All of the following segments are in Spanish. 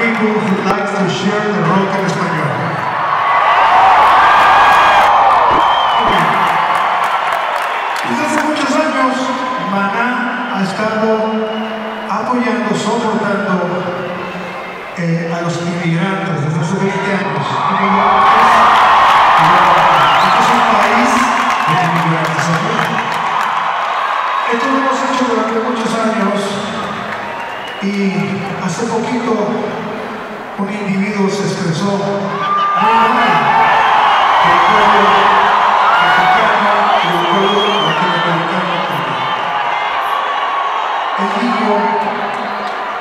people who likes to share the rock en español. Desde hace muchos años, Maná ha estado apoyando, soportando eh, a los inmigrantes desde hace 20 años. Este es un país de inmigrantes. Esto lo hemos hecho durante muchos años y hace poquito un individuo se expresó muy mal del pueblo mexicano y del pueblo latinoamericano también. Él dijo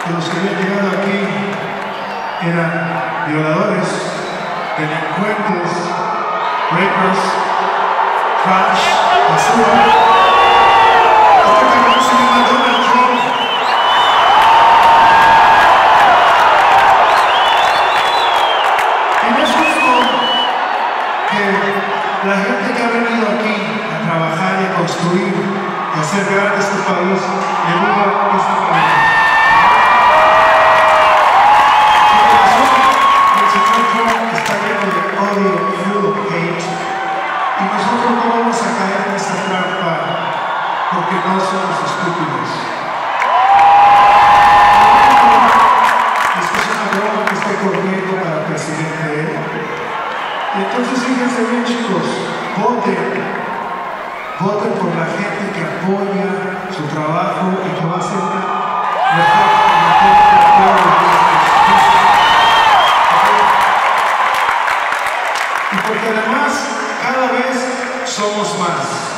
que los que habían llegado aquí eran violadores, delincuentes, rapers, trash, basura. La gente que ha venido aquí a trabajar y a construir y a hacer grande este país eluda esta Voten por la gente que apoya su trabajo y que va a ser mejor Y porque además cada vez somos más.